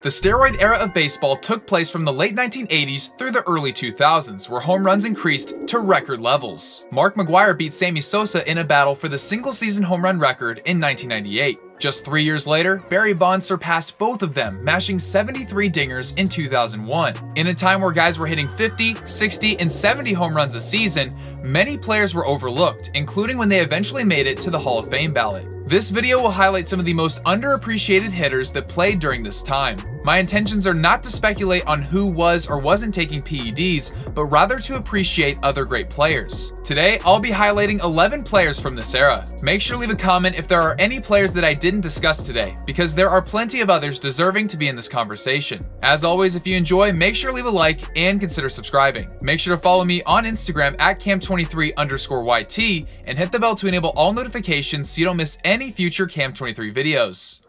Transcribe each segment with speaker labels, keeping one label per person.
Speaker 1: The steroid era of baseball took place from the late 1980s through the early 2000s, where home runs increased to record levels. Mark McGwire beat Sammy Sosa in a battle for the single season home run record in 1998. Just three years later, Barry Bonds surpassed both of them, mashing 73 dingers in 2001. In a time where guys were hitting 50, 60, and 70 home runs a season, many players were overlooked, including when they eventually made it to the Hall of Fame ballot. This video will highlight some of the most underappreciated hitters that played during this time. My intentions are not to speculate on who was or wasn't taking PEDs, but rather to appreciate other great players. Today, I'll be highlighting 11 players from this era. Make sure to leave a comment if there are any players that I didn't discuss today, because there are plenty of others deserving to be in this conversation. As always, if you enjoy, make sure to leave a like and consider subscribing. Make sure to follow me on Instagram at cam23 underscore YT and hit the bell to enable all notifications so you don't miss any future Cam23 videos.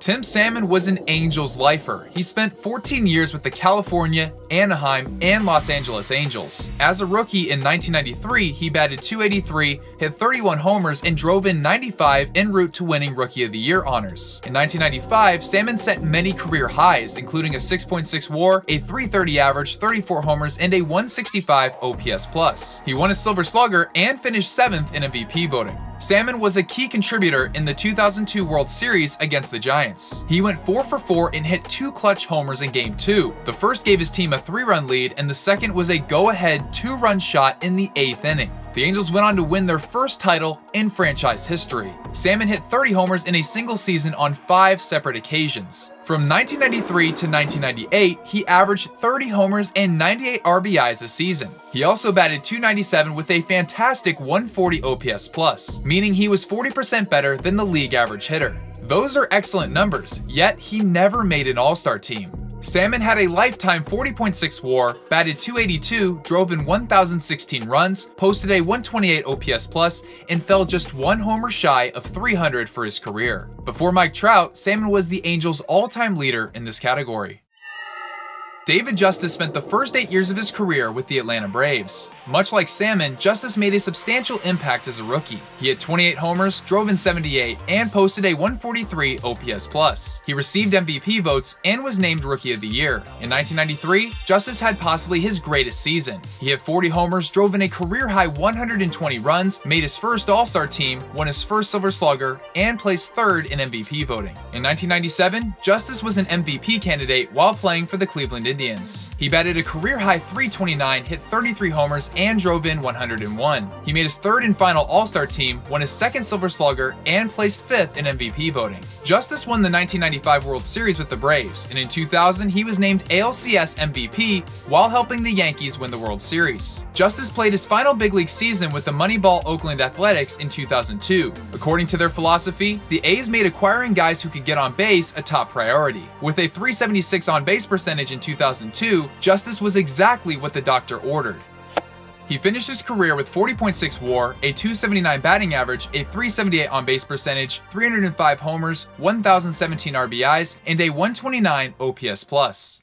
Speaker 1: Tim Salmon was an Angels lifer. He spent 14 years with the California, Anaheim, and Los Angeles Angels. As a rookie in 1993, he batted 283, hit 31 homers, and drove in 95 en route to winning Rookie of the Year honors. In 1995, Salmon set many career highs, including a 6.6 WAR, a 330 average, 34 homers, and a 165 OPS+. He won a Silver Slugger and finished 7th in MVP voting. Salmon was a key contributor in the 2002 World Series against the Giants. He went 4 for 4 and hit two clutch homers in Game 2. The first gave his team a 3-run lead and the second was a go-ahead 2-run shot in the 8th inning. The Angels went on to win their first title in franchise history. Salmon hit 30 homers in a single season on 5 separate occasions. From 1993 to 1998, he averaged 30 homers and 98 RBIs a season. He also batted 297 with a fantastic 140 OPS plus, meaning he was 40% better than the league average hitter. Those are excellent numbers, yet he never made an all-star team. Salmon had a lifetime 40.6 WAR, batted 282, drove in 1,016 runs, posted a 128 OPS plus, and fell just one homer shy of 300 for his career. Before Mike Trout, Salmon was the Angels' all-time leader in this category. David Justice spent the first eight years of his career with the Atlanta Braves. Much like Salmon, Justice made a substantial impact as a rookie. He had 28 homers, drove in 78, and posted a 143 OPS+. He received MVP votes and was named Rookie of the Year. In 1993, Justice had possibly his greatest season. He had 40 homers, drove in a career-high 120 runs, made his first All-Star team, won his first Silver Slugger, and placed third in MVP voting. In 1997, Justice was an MVP candidate while playing for the Cleveland Indians. He batted a career-high 329, hit 33 homers, and drove in 101. He made his third and final All-Star team, won his second Silver Slugger, and placed fifth in MVP voting. Justice won the 1995 World Series with the Braves, and in 2000 he was named ALCS MVP while helping the Yankees win the World Series. Justice played his final big league season with the Moneyball Oakland Athletics in 2002. According to their philosophy, the A's made acquiring guys who could get on base a top priority. With a 376 on base percentage in 2002, Justice was exactly what the doctor ordered. He finished his career with 40.6 WAR, a 279 batting average, a 378 on base percentage, 305 homers, 1,017 RBIs, and a 129 OPS plus.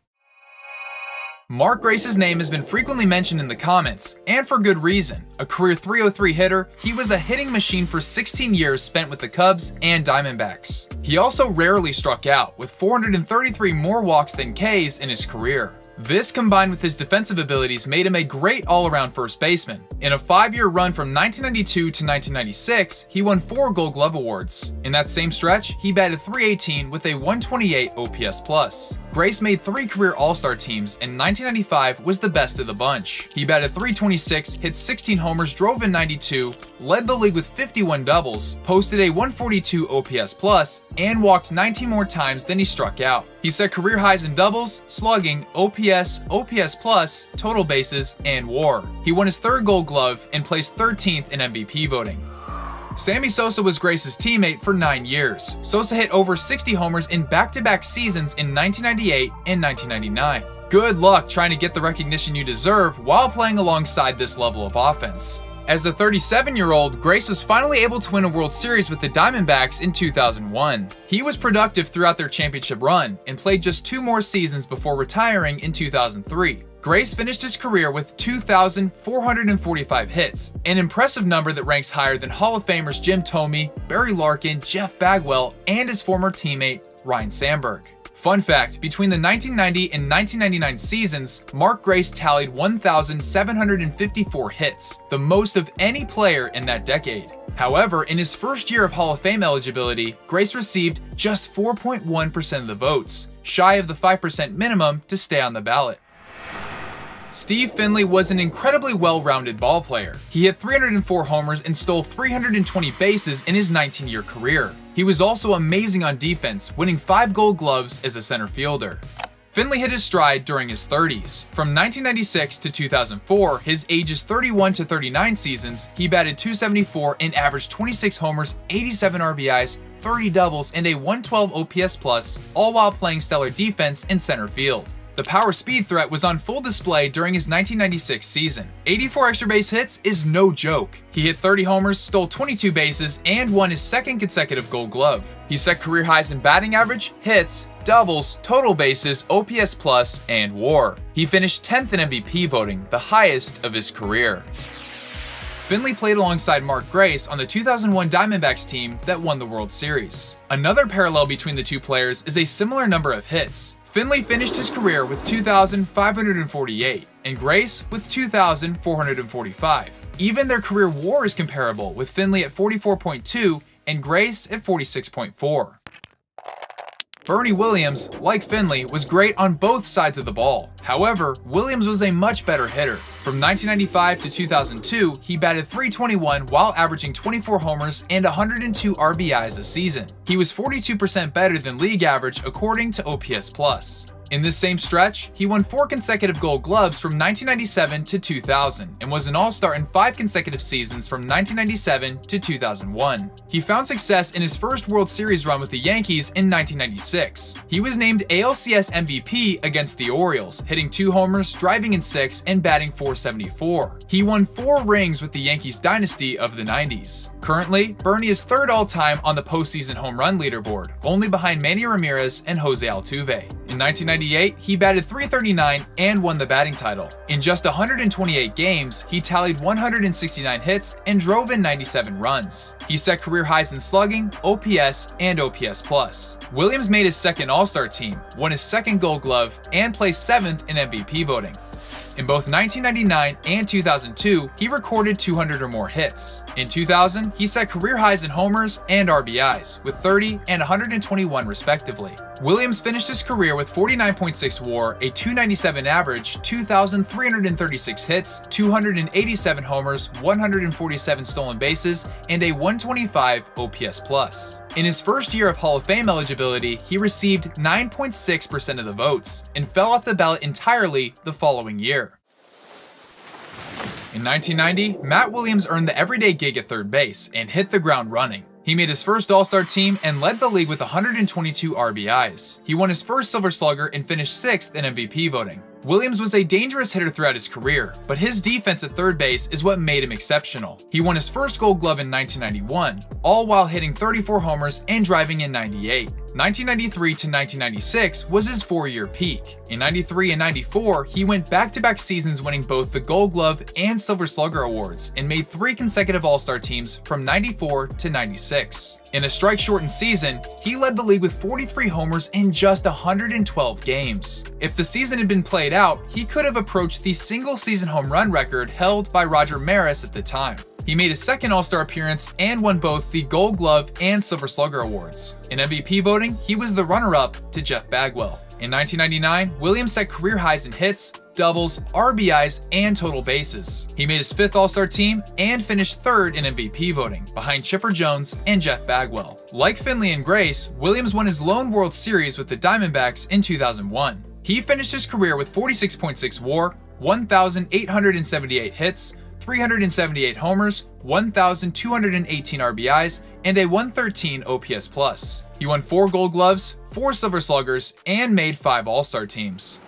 Speaker 1: Mark Grace's name has been frequently mentioned in the comments, and for good reason. A career 303 hitter, he was a hitting machine for 16 years spent with the Cubs and Diamondbacks. He also rarely struck out, with 433 more walks than Ks in his career. This combined with his defensive abilities made him a great all-around first baseman. In a five-year run from 1992 to 1996, he won four Gold Glove awards. In that same stretch, he batted 318 with a 128 OPS+. Grace made three career All-Star teams, and 1995 was the best of the bunch. He batted 326, hit 16 homers, drove in 92, led the league with 51 doubles, posted a 142 OPS+, and walked 19 more times than he struck out. He set career highs in doubles, slugging, OPS, OPS+, OPS plus, total bases, and WAR. He won his third Gold Glove and placed 13th in MVP voting. Sammy Sosa was Grace's teammate for 9 years. Sosa hit over 60 homers in back-to-back -back seasons in 1998 and 1999. Good luck trying to get the recognition you deserve while playing alongside this level of offense. As a 37-year-old, Grace was finally able to win a World Series with the Diamondbacks in 2001. He was productive throughout their championship run and played just two more seasons before retiring in 2003. Grace finished his career with 2,445 hits, an impressive number that ranks higher than Hall of Famers Jim Thome, Barry Larkin, Jeff Bagwell, and his former teammate Ryne Sandberg. Fun fact, between the 1990 and 1999 seasons, Mark Grace tallied 1,754 hits, the most of any player in that decade. However, in his first year of Hall of Fame eligibility, Grace received just 4.1% of the votes, shy of the 5% minimum to stay on the ballot. Steve Finley was an incredibly well-rounded ball player. He hit 304 homers and stole 320 bases in his 19-year career. He was also amazing on defense, winning 5 gold gloves as a center fielder. Finley hit his stride during his 30s. From 1996 to 2004, his ages 31 to 39 seasons, he batted 274 and averaged 26 homers, 87 RBIs, 30 doubles, and a 112 OPS plus, all while playing stellar defense in center field. The power speed threat was on full display during his 1996 season. 84 extra base hits is no joke. He hit 30 homers, stole 22 bases, and won his second consecutive gold glove. He set career highs in batting average, hits, doubles, total bases, OPS plus, and WAR. He finished 10th in MVP voting, the highest of his career. Finley played alongside Mark Grace on the 2001 Diamondbacks team that won the World Series. Another parallel between the two players is a similar number of hits. Finley finished his career with 2,548, and Grace with 2,445. Even their career war is comparable, with Finley at 44.2 and Grace at 46.4. Bernie Williams, like Finley, was great on both sides of the ball. However, Williams was a much better hitter. From 1995 to 2002, he batted 321 while averaging 24 homers and 102 RBIs a season. He was 42% better than league average according to OPS+. In this same stretch, he won four consecutive gold gloves from 1997 to 2000 and was an all-star in five consecutive seasons from 1997 to 2001. He found success in his first World Series run with the Yankees in 1996. He was named ALCS MVP against the Orioles, hitting two homers, driving in six, and batting 474. He won four rings with the Yankees dynasty of the 90s. Currently, Bernie is third all-time on the postseason home run leaderboard, only behind Manny Ramirez and Jose Altuve. In 1998, he batted 339 and won the batting title. In just 128 games, he tallied 169 hits and drove in 97 runs. He set career highs in slugging, OPS, and OPS+. Williams made his second All-Star team, won his second Gold Glove, and placed 7th in MVP voting. In both 1999 and 2002, he recorded 200 or more hits. In 2000, he set career highs in homers and RBIs, with 30 and 121 respectively. Williams finished his career with 49.6 WAR, a 297 average, 2,336 hits, 287 homers, 147 stolen bases, and a 125 OPS+. plus. In his first year of Hall of Fame eligibility, he received 9.6% of the votes and fell off the ballot entirely the following year. In 1990, Matt Williams earned the everyday gig at third base and hit the ground running. He made his first All-Star team and led the league with 122 RBIs. He won his first Silver Slugger and finished 6th in MVP voting. Williams was a dangerous hitter throughout his career, but his defense at third base is what made him exceptional. He won his first gold glove in 1991, all while hitting 34 homers and driving in 98. 1993 to 1996 was his four-year peak. In 93 and 94, he went back-to-back -back seasons winning both the Gold Glove and Silver Slugger awards and made three consecutive All-Star teams from 94 to 96. In a strike-shortened season, he led the league with 43 homers in just 112 games. If the season had been played out, he could have approached the single-season home run record held by Roger Maris at the time. He made his second All-Star appearance and won both the Gold Glove and Silver Slugger awards. In MVP voting, he was the runner-up to Jeff Bagwell. In 1999, Williams set career highs in hits, doubles, RBIs, and total bases. He made his fifth All-Star team and finished third in MVP voting, behind Chipper Jones and Jeff Bagwell. Like Finley and Grace, Williams won his lone World Series with the Diamondbacks in 2001. He finished his career with 46.6 WAR, 1,878 hits, 378 homers, 1,218 RBIs, and a 113 OPS+. He won 4 Gold Gloves, 4 Silver Sluggers, and made 5 All-Star teams.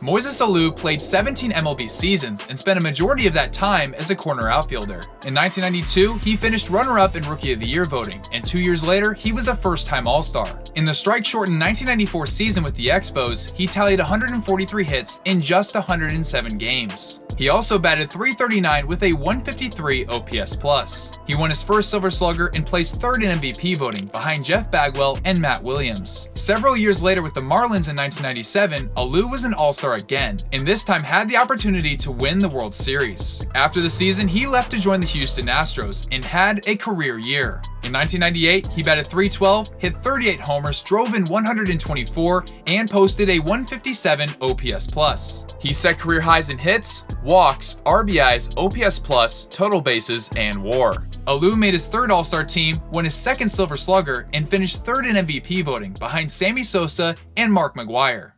Speaker 1: Moises Alou played 17 MLB seasons and spent a majority of that time as a corner outfielder. In 1992, he finished runner-up in Rookie of the Year voting, and two years later, he was a first-time All-Star. In the strike-shortened 1994 season with the Expos, he tallied 143 hits in just 107 games. He also batted 339 with a 153 OPS+. He won his first Silver Slugger and placed third in MVP voting, behind Jeff Bagwell and Matt Williams. Several years later with the Marlins in 1997, Alou was an All-Star again, and this time had the opportunity to win the World Series. After the season, he left to join the Houston Astros and had a career year. In 1998, he batted 312, hit 38 homers, drove in 124, and posted a 157 OPS+. He set career highs in hits, walks, RBIs, OPS+, total bases, and WAR. Alou made his third All-Star team, won his second Silver Slugger, and finished third in MVP voting behind Sammy Sosa and Mark McGwire.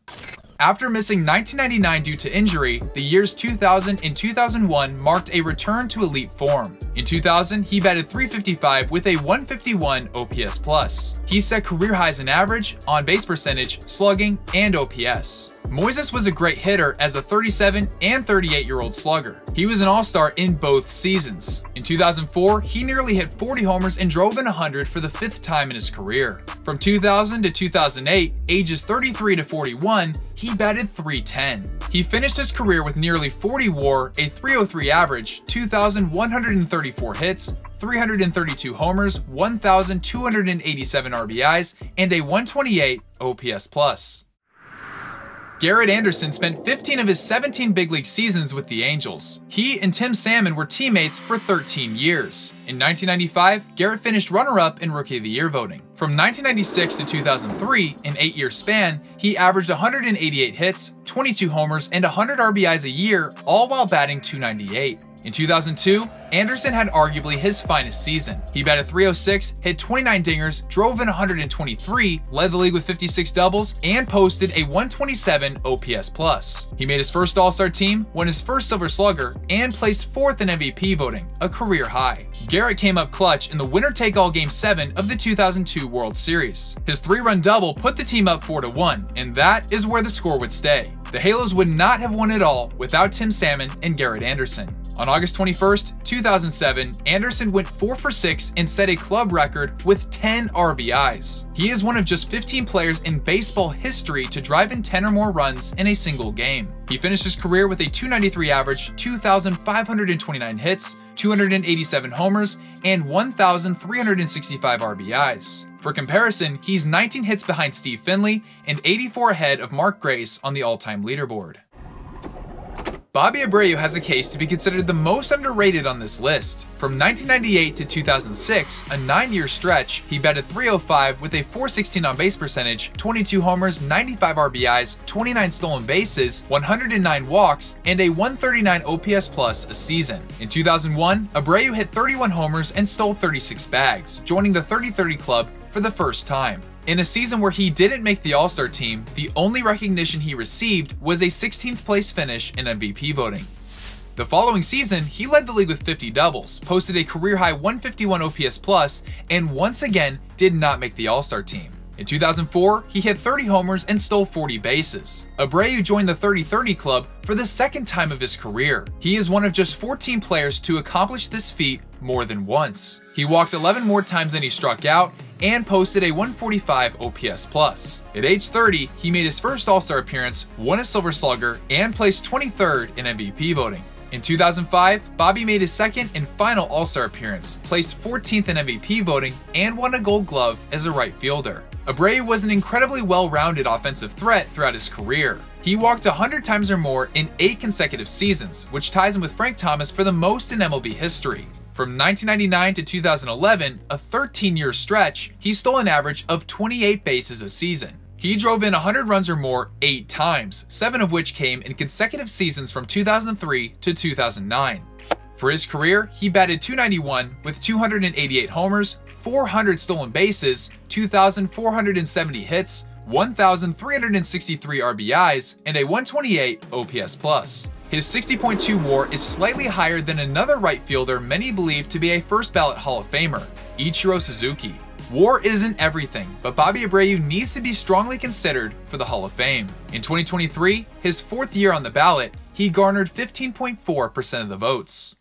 Speaker 1: After missing 1999 due to injury, the years 2000 and 2001 marked a return to elite form. In 2000, he batted 355 with a 151 OPS+. He set career highs in average, on-base percentage, slugging, and OPS. Moises was a great hitter as a 37 and 38 year old slugger. He was an all star in both seasons. In 2004, he nearly hit 40 homers and drove in 100 for the fifth time in his career. From 2000 to 2008, ages 33 to 41, he batted 310. He finished his career with nearly 40 war, a 303 average, 2,134 hits, 332 homers, 1,287 RBIs, and a 128 OPS+. Garret Anderson spent 15 of his 17 big league seasons with the Angels. He and Tim Salmon were teammates for 13 years. In 1995, Garret finished runner-up in Rookie of the Year voting. From 1996 to 2003, an eight-year span, he averaged 188 hits, 22 homers, and 100 RBIs a year, all while batting 298. In 2002, Anderson had arguably his finest season. He batted 306, hit 29 dingers, drove in 123, led the league with 56 doubles, and posted a 127 OPS+. He made his first All-Star team, won his first Silver Slugger, and placed fourth in MVP voting, a career high. Garret came up clutch in the winner-take-all Game 7 of the 2002 World Series. His three-run double put the team up 4-1, and that is where the score would stay. The Halos would not have won it all without Tim Salmon and Garret Anderson. On August 21st, 2007, Anderson went 4 for 6 and set a club record with 10 RBIs. He is one of just 15 players in baseball history to drive in 10 or more runs in a single game. He finished his career with a 293 average, 2,529 hits, 287 homers, and 1,365 RBIs. For comparison, he's 19 hits behind Steve Finley and 84 ahead of Mark Grace on the all-time leaderboard. Bobby Abreu has a case to be considered the most underrated on this list. From 1998 to 2006, a nine-year stretch, he batted 305 with a 416 on-base percentage, 22 homers, 95 RBIs, 29 stolen bases, 109 walks, and a 139 OPS plus a season. In 2001, Abreu hit 31 homers and stole 36 bags, joining the 30-30 club for the first time. In a season where he didn't make the All-Star team, the only recognition he received was a 16th place finish in MVP voting. The following season, he led the league with 50 doubles, posted a career-high 151 OPS+, plus, and once again did not make the All-Star team. In 2004, he hit 30 homers and stole 40 bases. Abreu joined the 30-30 club for the second time of his career. He is one of just 14 players to accomplish this feat more than once. He walked 11 more times than he struck out and posted a 145 OPS+. plus. At age 30, he made his first All-Star appearance, won a Silver Slugger, and placed 23rd in MVP voting. In 2005, Bobby made his second and final All-Star appearance, placed 14th in MVP voting, and won a Gold Glove as a right fielder. Abreu was an incredibly well-rounded offensive threat throughout his career. He walked 100 times or more in 8 consecutive seasons, which ties him with Frank Thomas for the most in MLB history. From 1999 to 2011, a 13-year stretch, he stole an average of 28 bases a season. He drove in 100 runs or more 8 times, 7 of which came in consecutive seasons from 2003 to 2009. For his career, he batted 291 with 288 homers, 400 stolen bases, 2,470 hits, 1,363 RBIs, and a 128 OPS+. His 60.2 WAR is slightly higher than another right fielder many believe to be a first ballot Hall of Famer, Ichiro Suzuki. War isn't everything, but Bobby Abreu needs to be strongly considered for the Hall of Fame. In 2023, his fourth year on the ballot, he garnered 15.4% of the votes.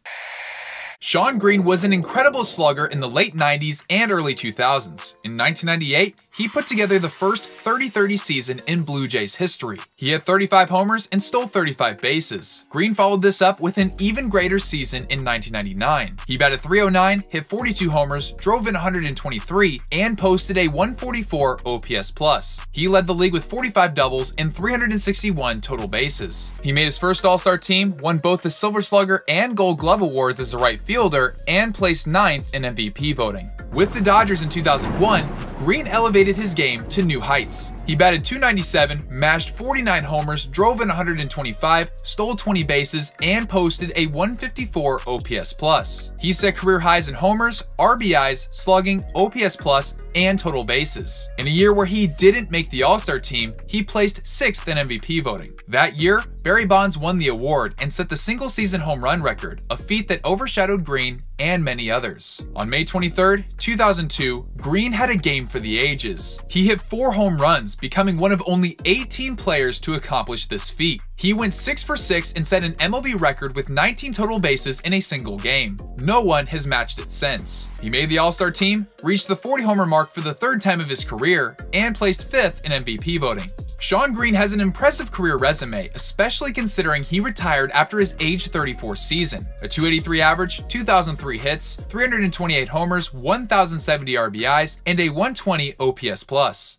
Speaker 1: Shawn Green was an incredible slugger in the late 90s and early 2000s. In 1998, he put together the first 30-30 season in Blue Jays history. He had 35 homers and stole 35 bases. Green followed this up with an even greater season in 1999. He batted 309, hit 42 homers, drove in 123, and posted a 144 OPS+. plus. He led the league with 45 doubles and 361 total bases. He made his first All-Star team, won both the Silver Slugger and Gold Glove awards as a right fielder, and placed ninth in MVP voting. With the Dodgers in 2001, Green elevated his game to new heights. He batted 297, mashed 49 homers, drove in 125, stole 20 bases, and posted a 154 OPS+. plus. He set career highs in homers, RBIs, slugging, OPS+, plus, and total bases. In a year where he didn't make the All-Star team, he placed 6th in MVP voting. That year, Barry Bonds won the award and set the single-season home run record, a feat that overshadowed Green and many others. On May 23, 2002, Green had a game for the ages. He hit four home runs, becoming one of only 18 players to accomplish this feat. He went 6 for 6 and set an MLB record with 19 total bases in a single game. No one has matched it since. He made the All-Star team, reached the 40 homer mark for the third time of his career, and placed 5th in MVP voting. Shawn Green has an impressive career resume, especially considering he retired after his age 34 season. A 283 average, 2,003 hits, 328 homers, 1,070 RBIs, and a 120 OPS+. plus.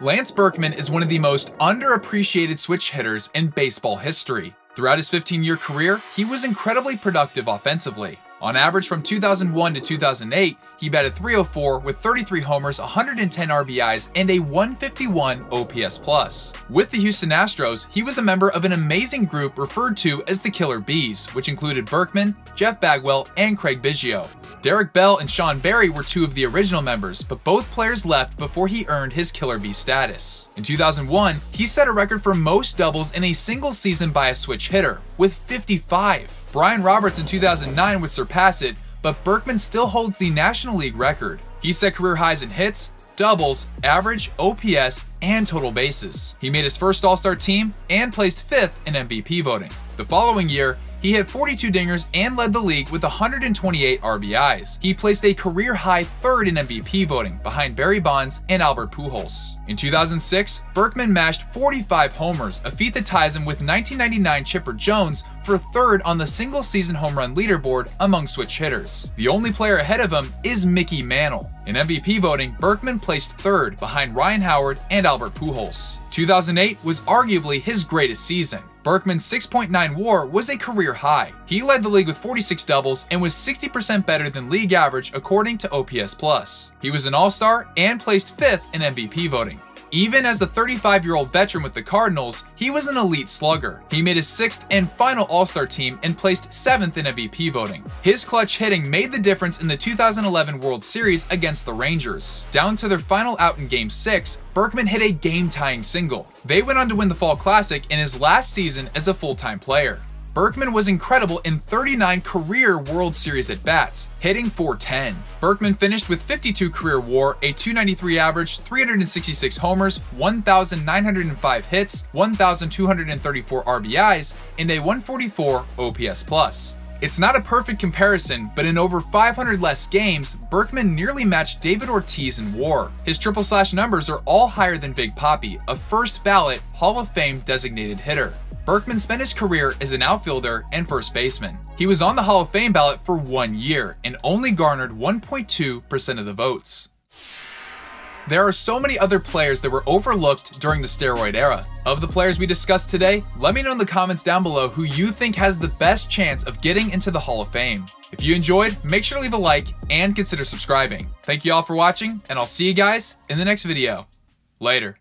Speaker 1: Lance Berkman is one of the most underappreciated switch hitters in baseball history. Throughout his 15-year career, he was incredibly productive offensively. On average from 2001 to 2008, he batted 304 with 33 homers, 110 RBIs, and a 151 OPS+. plus. With the Houston Astros, he was a member of an amazing group referred to as the Killer B's, which included Berkman, Jeff Bagwell, and Craig Biggio. Derek Bell and Sean Berry were two of the original members, but both players left before he earned his Killer Bee status. In 2001, he set a record for most doubles in a single season by a switch hitter, with 55. Brian Roberts in 2009 would surpass it, but Berkman still holds the National League record. He set career highs in hits, doubles, average, OPS, and total bases. He made his first All-Star team and placed 5th in MVP voting. The following year, he hit 42 dingers and led the league with 128 RBIs. He placed a career high third in MVP voting behind Barry Bonds and Albert Pujols. In 2006, Berkman mashed 45 homers, a feat that ties him with 1999 Chipper Jones for third on the single season home run leaderboard among switch hitters. The only player ahead of him is Mickey Mantle. In MVP voting, Berkman placed third behind Ryan Howard and Albert Pujols. 2008 was arguably his greatest season. Berkman's 6.9 WAR was a career high. He led the league with 46 doubles and was 60% better than league average according to OPS+. He was an All-Star and placed 5th in MVP voting. Even as a 35-year-old veteran with the Cardinals, he was an elite slugger. He made his sixth and final All-Star team and placed seventh in MVP voting. His clutch hitting made the difference in the 2011 World Series against the Rangers. Down to their final out in Game 6, Berkman hit a game-tying single. They went on to win the Fall Classic in his last season as a full-time player. Berkman was incredible in 39 career World Series at bats, hitting 410. Berkman finished with 52 career WAR, a 293 average, 366 homers, 1,905 hits, 1,234 RBIs, and a 144 OPS+. It's not a perfect comparison, but in over 500 less games, Berkman nearly matched David Ortiz in WAR. His triple slash numbers are all higher than Big Papi, a first ballot Hall of Fame designated hitter. Berkman spent his career as an outfielder and first baseman. He was on the Hall of Fame ballot for one year and only garnered 1.2% of the votes. There are so many other players that were overlooked during the steroid era. Of the players we discussed today, let me know in the comments down below who you think has the best chance of getting into the Hall of Fame. If you enjoyed, make sure to leave a like and consider subscribing. Thank you all for watching, and I'll see you guys in the next video. Later.